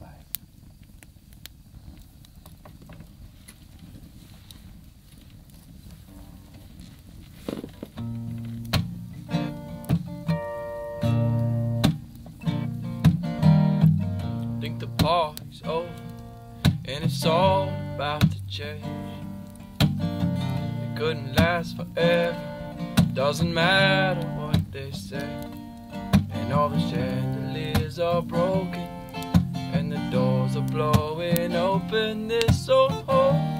life. Think the party's over and it's all about to change. It couldn't last forever, doesn't matter what they say. And all the chandeliers are broken blowing open. This old home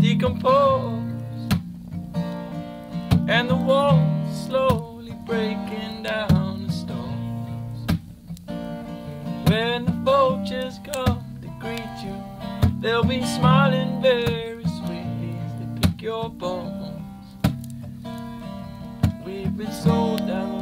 Decompose, and the walls slowly breaking down the stones. When the vultures come to greet you, they'll be smiling very sweetly as they pick your bones. We've been sold down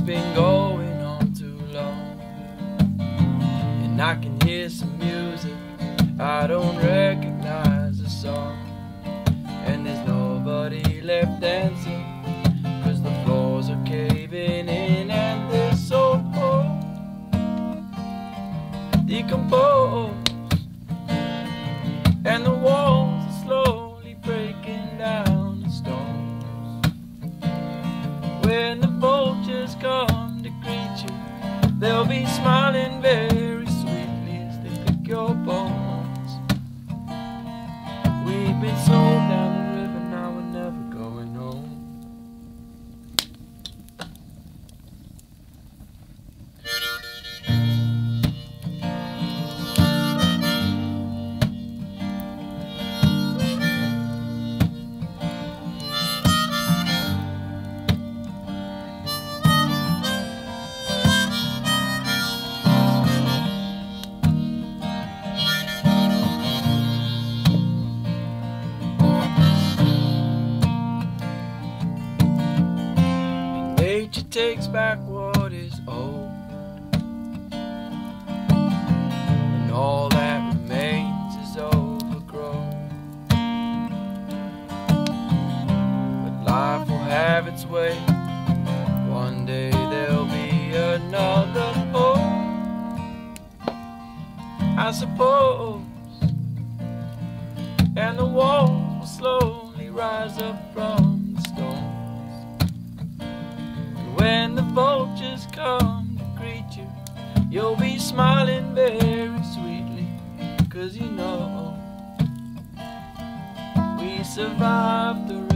It's been going on too long. And I can hear some music. I don't recognize the song. And there's nobody left dancing. Cause the floors are caving in and they're so. Decomposed. And the walls are slowly breaking down the stones. When the come to greet you, they'll be smiling very takes back what is old, and all that remains is overgrown. But life will have its way. One day there'll be another home, I suppose, and the walls will slowly rise up from you'll be smiling very sweetly, cause you know we survived the